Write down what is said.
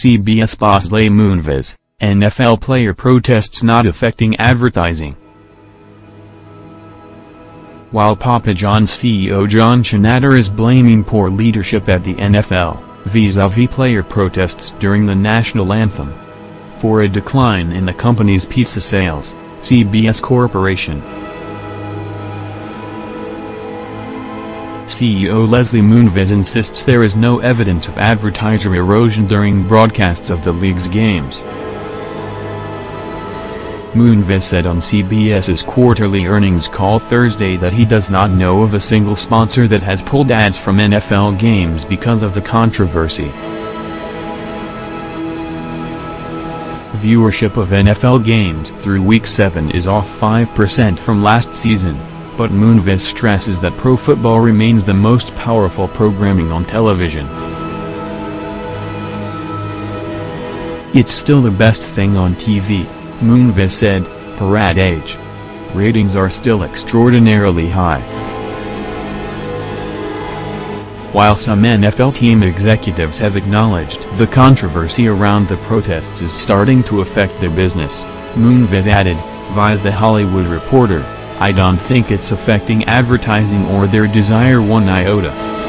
CBS boss Les Moonves, NFL player protests not affecting advertising. While Papa John's CEO John Schnatter is blaming poor leadership at the NFL, vis-a-vis player protests during the national anthem. For a decline in the company's pizza sales, CBS Corporation. CEO Leslie Moonves insists there is no evidence of advertiser erosion during broadcasts of the league's games. Moonves said on CBS's quarterly earnings call Thursday that he does not know of a single sponsor that has pulled ads from NFL games because of the controversy. Viewership of NFL games through Week 7 is off 5% from last season, but Moonves stresses that pro football remains the most powerful programming on television. It's still the best thing on TV. Moonves said, per ad age. Ratings are still extraordinarily high. While some NFL team executives have acknowledged the controversy around the protests is starting to affect their business, Moonves added, via The Hollywood Reporter, I don't think it's affecting advertising or their desire one iota.